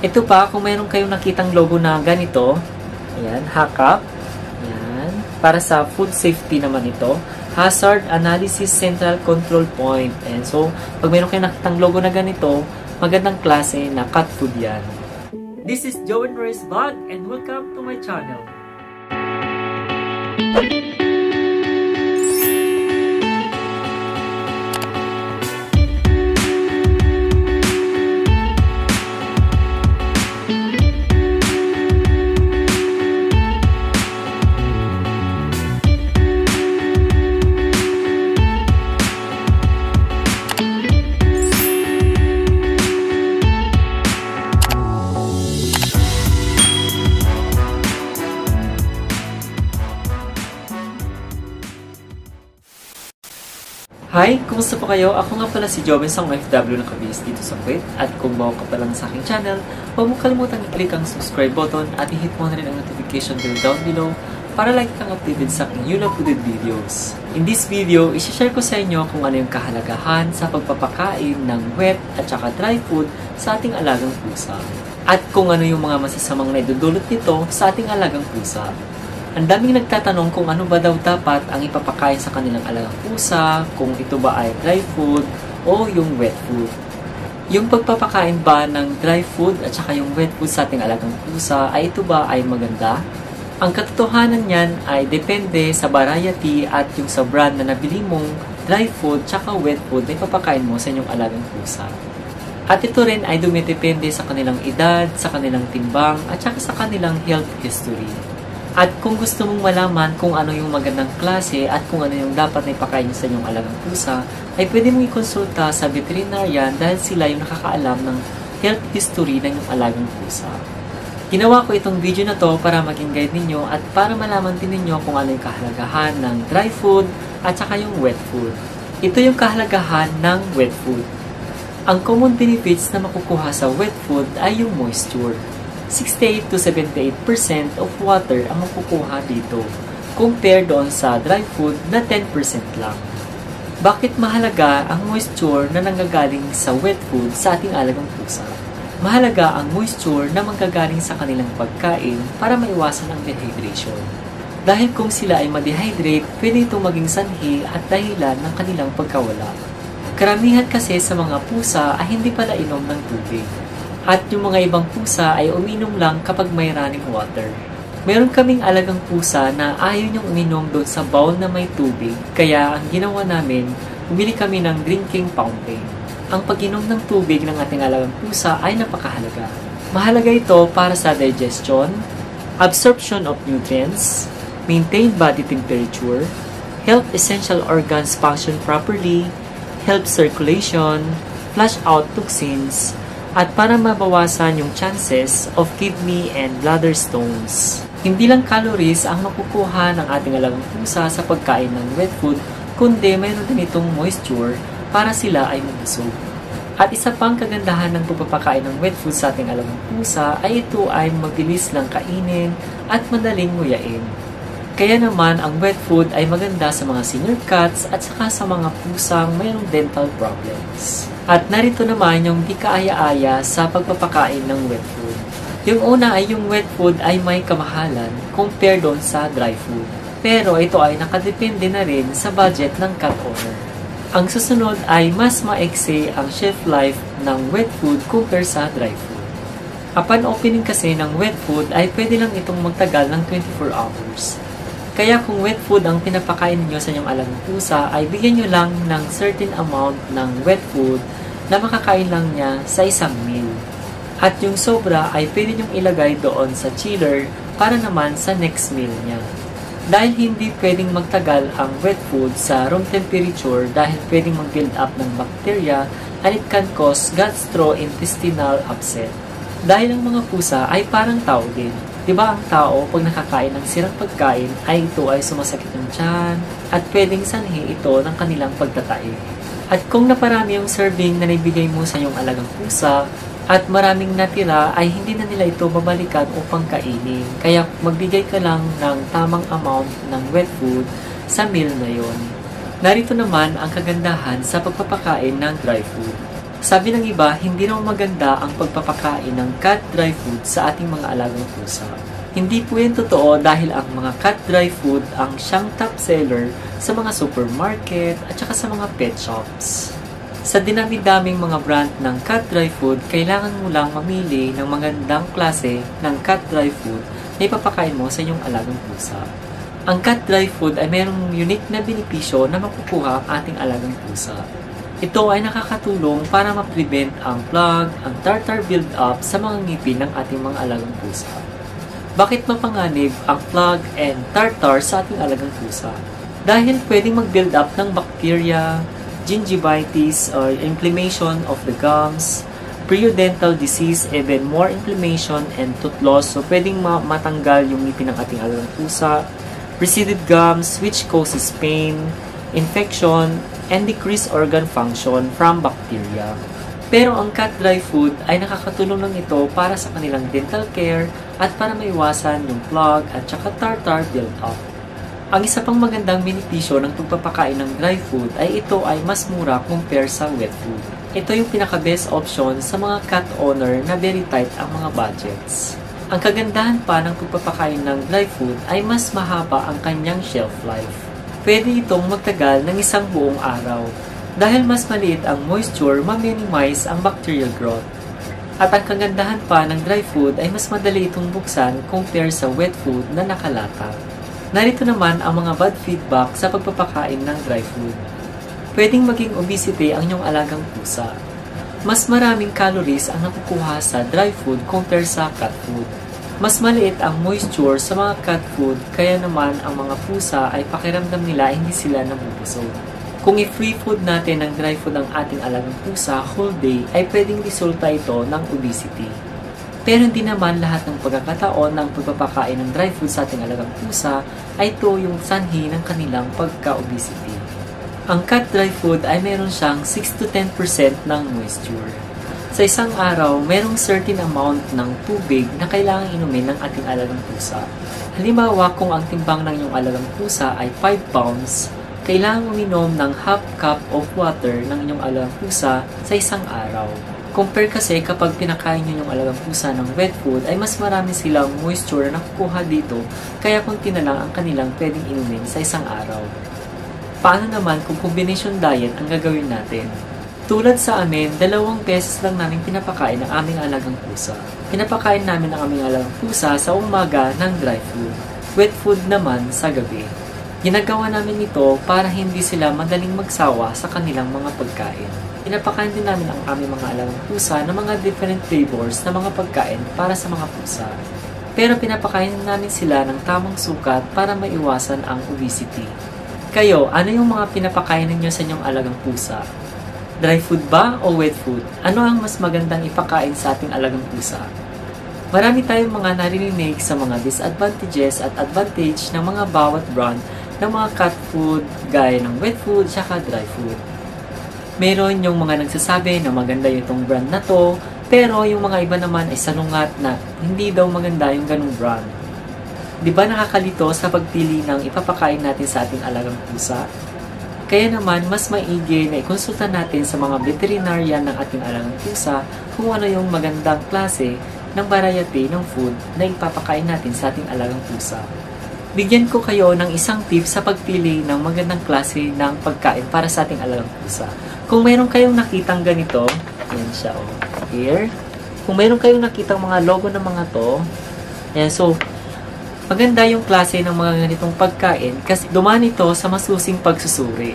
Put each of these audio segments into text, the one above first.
Ito pa, kung mayroon kayong nakitang logo na ganito, ayan, hack Ayan, para sa food safety naman ito. Hazard Analysis Central Control Point. And so, pag mayroon kayong nakitang logo na ganito, magandang klase na cat food yan. This is Joe and Royce Vlog and welcome to my channel. Hi! Kumusta po kayo? Ako nga pala si Joven Sang FW na kabis dito sa Kuwait at kung bago ka pa lang sa aking channel, huwag mo kalimutan i-click ang subscribe button at i-hit mo na rin ang notification bell down below para like kang updated sa aking new uploaded videos. In this video, isi-share ko sa inyo kung ano yung kahalagahan sa pagpapakain ng wet at saka dry food sa ating alagang pusa. At kung ano yung mga masasamang naidudulot nito sa ating alagang pusa. Ang daming nagtatanong kung ano ba daw dapat ang ipapakain sa kanilang alagang pusa, kung ito ba ay dry food o yung wet food. Yung pagpapakain ba ng dry food at saka yung wet food sa ating alagang pusa ay ito ba ay maganda? Ang katotohanan niyan ay depende sa variety at yung sa brand na nabili mong dry food tsaka wet food na ipapakain mo sa inyong alagang pusa. At ito rin ay dumitepende sa kanilang edad, sa kanilang timbang, at saka sa kanilang health history. At kung gusto mong malaman kung ano yung magandang klase at kung ano yung dapat na ipakain sa inyong alagang pusa, ay pwede mong ikonsulta sa veterinarian dahil sila yung nakakaalam ng health history ng inyong alagang pusa. Ginawa ko itong video na to para maging guide ninyo at para malaman din ninyo kung ano yung kahalagahan ng dry food at saka yung wet food. Ito yung kahalagahan ng wet food. Ang common benefits na makukuha sa wet food ay yung moisture. 68 to 78% of water ang makukuha dito compared doon sa dry food na 10% lang. Bakit mahalaga ang moisture na nanggagaling sa wet food sa ating alagang pusa? Mahalaga ang moisture na manggagaling sa kanilang pagkain para maiwasan ang dehydration. Dahil kung sila ay ma-dehydrate, pwede itong maging sanhi at dahilan ng kanilang pagkawala. Karamihan kasi sa mga pusa ay hindi pala inom ng tubig at yung mga ibang pusa ay uminom lang kapag may running water. Meron kaming alagang pusa na ayaw niyang uminom doon sa bowl na may tubig, kaya ang ginawa namin, bumili kami ng drinking fountain. Ang pag-inom ng tubig ng ating alagang pusa ay napakahalaga. Mahalaga ito para sa digestion, absorption of nutrients, maintain body temperature, help essential organs function properly, help circulation, flush out toxins, at para mabawasan yung chances of kidney and bladder stones. Hindi lang calories ang makukuha ng ating alagang pusa sa pagkain ng wet food, kundi mayroon din itong moisture para sila ay mabusog. At isa pang kagandahan ng pagpapakain ng wet food sa ating alagang pusa ay ito ay mabilis lang kainin at madaling nguyain. Kaya naman, ang wet food ay maganda sa mga senior cats at saka sa mga pusang mayroong dental problems. At narito naman yung di kaaya-aya sa pagpapakain ng wet food. Yung una ay yung wet food ay may kamahalan compared doon sa dry food. Pero ito ay nakadepende na rin sa budget ng cat owner. Ang susunod ay mas maekse ang shelf life ng wet food compared sa dry food. Upon opening kasi ng wet food ay pwede lang itong magtagal ng 24 hours. Kaya kung wet food ang pinapakain niyo sa inyong alagang pusa, ay bigyan nyo lang ng certain amount ng wet food na makakain lang niya sa isang meal. At yung sobra ay pwede nyong ilagay doon sa chiller para naman sa next meal niya. Dahil hindi pwedeng magtagal ang wet food sa room temperature dahil pwedeng mag-build up ng bacteria and it can cause gastrointestinal upset. Dahil ang mga pusa ay parang tao din Di ba ang tao, pag nakakain ng sirang pagkain, ay ito ay sumasakit ng tiyan at pwedeng sanhi ito ng kanilang pagtatae. At kung naparami yung serving na naibigay mo sa iyong alagang pusa, at maraming natira ay hindi na nila ito babalikan upang kainin. Kaya magbigay ka lang ng tamang amount ng wet food sa meal na yon. Narito naman ang kagandahan sa pagpapakain ng dry food. Sabi ng iba, hindi raw maganda ang pagpapakain ng cat dry food sa ating mga alagang pusa. Hindi po yan totoo dahil mga cat dry food ang siyang top seller sa mga supermarket at saka sa mga pet shops. Sa dinami-daming mga brand ng cat dry food, kailangan mo lang mamili ng magandang klase ng cat dry food na ipapakain mo sa iyong alagang pusa. Ang cat dry food ay mayroong unique na benepisyo na makukuha ang ating alagang pusa. Ito ay nakakatulong para ma-prevent ang plug, ang tartar build-up sa mga ngipin ng ating mga alagang pusa. Bakit mapanganib ang plug and tartar sa ating alagang pusa? Dahil pwedeng mag-build up ng bacteria, gingivitis or inflammation of the gums, periodontal disease, even more inflammation and tooth loss. So, pwedeng ma- matanggal yung ngipin ng ating alagang pusa, receded gums, which causes pain, infection, and decreased organ function from bacteria. Pero ang cat dry food ay nakakatulong lang ito para sa kanilang dental care at para maiwasan yung plug at saka tartar build-up. Ang isa pang magandang benepisyo ng pagpapakain ng dry food ay ito ay mas mura compare sa wet food. Ito yung pinaka-best option sa mga cat owner na very tight ang mga budgets. Ang kagandahan pa ng pagpapakain ng dry food ay mas mahaba ang kanyang shelf life pwede itong magtagal ng isang buong araw. Dahil mas maliit ang moisture, ma-minimize ang bacterial growth. At ang kagandahan pa ng dry food ay mas madali itong buksan compare sa wet food na nakalata. Narito naman ang mga bad feedback sa pagpapakain ng dry food. Pwedeng maging obesity ang inyong alagang pusa. Mas maraming calories ang nakukuha sa dry food compare sa cat food. Mas maliit ang moisture sa mga cat food kaya naman ang mga pusa ay pakiramdam nila hindi sila nabubusog. Kung i-free food natin ng dry food ang ating alagang pusa whole day ay pwedeng resulta ito ng obesity. Pero hindi naman lahat ng pagkakataon ng pagpapakain ng dry food sa ating alagang pusa ay ito yung sanhi ng kanilang pagka-obesity. Ang cat dry food ay meron siyang 6 to 10% ng moisture. Sa isang araw, merong certain amount ng tubig na kailangang inumin ng ating alagang pusa. Halimbawa, kung ang timbang ng iyong alagang pusa ay 5 pounds, kailangang uminom ng half cup of water ng inyong alagang pusa sa isang araw. Compare kasi kapag pinakain nyo yung alagang pusa ng wet food ay mas marami silang moisture na nakukuha dito kaya konti na lang ang kanilang pwedeng inumin sa isang araw. Paano naman kung combination diet ang gagawin natin? Tulad sa amin, dalawang beses lang namin pinapakain ang aming alagang pusa. Pinapakain namin ang aming alagang pusa sa umaga ng dry food. Wet food naman sa gabi. Ginagawa namin ito para hindi sila madaling magsawa sa kanilang mga pagkain. Pinapakain din namin ang aming mga alagang pusa ng mga different flavors na mga pagkain para sa mga pusa. Pero pinapakain namin sila ng tamang sukat para maiwasan ang obesity. Kayo, ano yung mga pinapakain ninyo sa inyong alagang pusa? Dry food ba o wet food? Ano ang mas magandang ipakain sa ating alagang pusa? Marami tayong mga narinig sa mga disadvantages at advantage ng mga bawat brand ng mga cat food gaya ng wet food at dry food. Meron yung mga nagsasabi na maganda itong brand na to, pero yung mga iba naman ay salungat na hindi daw maganda yung ganung brand. Di ba nakakalito sa pagpili ng ipapakain natin sa ating alagang pusa? Kaya naman, mas maigi na ikonsulta natin sa mga veterinarian ng ating alagang pusa kung ano yung magandang klase ng variety ng food na ipapakain natin sa ating alagang pusa. Bigyan ko kayo ng isang tip sa pagpili ng magandang klase ng pagkain para sa ating alagang pusa. Kung mayroon kayong nakitang ganito, yan siya oh, here. Kung mayroon kayong nakitang mga logo ng mga to, yan, so, Maganda yung klase ng mga ganitong pagkain kasi dumaan ito sa masusing pagsusuri.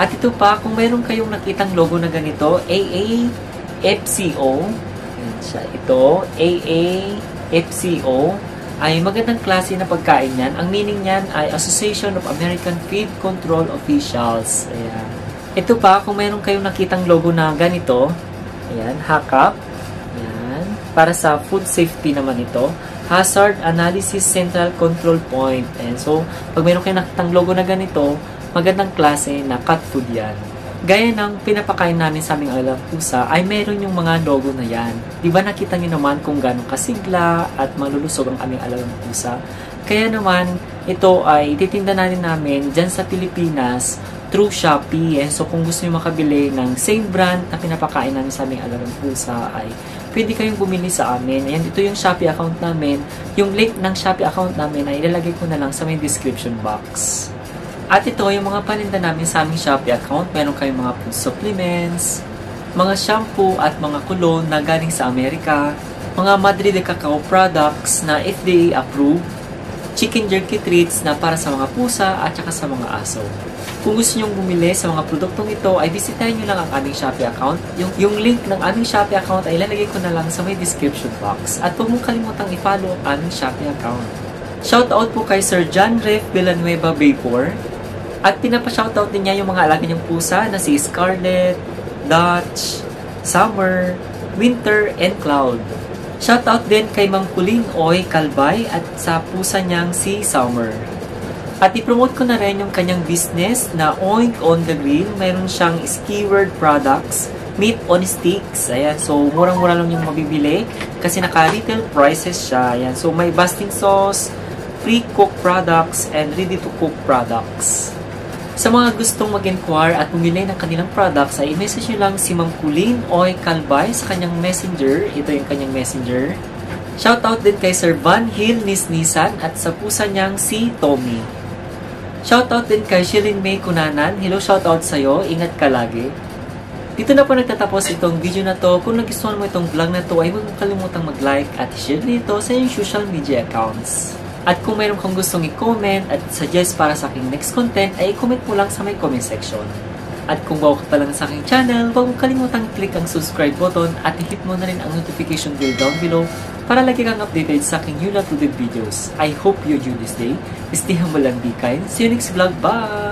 At ito pa, kung mayroon kayong nakitang logo na ganito, AAFCO, yan siya, ito, AAFCO, ay magandang klase na pagkain yan. Ang meaning niyan ay Association of American Feed Control Officials. Ayan. Ito pa, kung mayroon kayong nakitang logo na ganito, ayan, hackap, ayan, para sa food safety naman ito. Hazard Analysis Central Control Point. And so, pag mayroon kayo nakitang logo na ganito, magandang klase na cat food yan. Gaya ng pinapakain namin sa aming alagang pusa, ay meron yung mga logo na yan. Di ba nakita niyo naman kung gano'ng kasigla at malulusog ang aming alagang pusa? Kaya naman, ito ay ititinda natin namin dyan sa Pilipinas through Shopee. Eh. So, kung gusto niyo makabili ng same brand na pinapakain namin sa aming alagang pusa ay pwede kayong bumili sa amin. Ayan, ito yung Shopee account namin. Yung link ng Shopee account namin ay ilalagay ko na lang sa may description box. At ito yung mga paninda namin sa aming Shopee account. Meron kayong mga food supplements, mga shampoo at mga cologne na galing sa Amerika, mga Madrid de Cacao products na FDA approved, chicken jerky treats na para sa mga pusa at saka sa mga aso. Kung gusto nyong bumili sa mga produktong ito, ay bisitahin nyo lang ang aming Shopee account. Yung, yung link ng aming Shopee account ay ilalagay ko na lang sa may description box. At huwag mong kalimutang i-follow ang aming Shopee account. Shoutout po kay Sir John Ref Villanueva Vapor. At pinapa-shoutout din niya yung mga alaga niyang pusa na si Scarlett, Dutch, Summer, Winter, and Cloud. Shoutout din kay Ma'am Kulin Oy Kalbay at sa pusa niyang si Summer. At i-promote ko na rin yung kanyang business na Oink on the Grill. Mayroon siyang skewered products, meat on sticks. Ayan, so murang-mura lang yung mabibili kasi naka-retail prices siya. Ayan, so may basting sauce, pre-cook products, and ready-to-cook products. Sa mga gustong mag-inquire at bumili ng kanilang products, ay i-message nyo lang si Ma'am Kulin Oy Kalbay sa kanyang messenger. Ito yung kanyang messenger. Shoutout din kay Sir Van Hill Nisnisan at sa pusa niyang si Tommy. Shoutout din kay Shilin May Kunanan. Hello, shoutout sa'yo. Ingat ka lagi. Dito na po nagtatapos itong video na to. Kung nagustuhan mo itong vlog na to, ay huwag mong kalimutang mag-like at share dito sa iyong social media accounts. At kung mayroon kang gustong i-comment at suggest para sa aking next content, ay i-comment mo lang sa may comment section. At kung bago ka pa lang sa aking channel, huwag mong kalimutang click ang subscribe button at i-hit mo na rin ang notification bell down below para lagi kang updated sa aking new uploaded videos. I hope you enjoy this day. Stay humble and be kind. See you next vlog. Bye!